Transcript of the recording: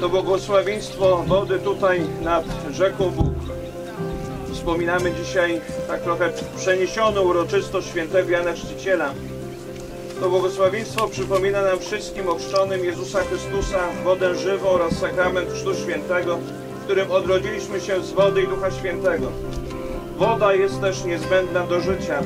To błogosławieństwo wody tutaj nad rzeką Bóg. Wspominamy dzisiaj tak trochę przeniesioną uroczystość świętego Jana Chrzciciela. To błogosławieństwo przypomina nam wszystkim ochrzczonym Jezusa Chrystusa, wodę żywą oraz sakrament Chrztu Świętego, w którym odrodziliśmy się z wody i Ducha Świętego. Woda jest też niezbędna do życia.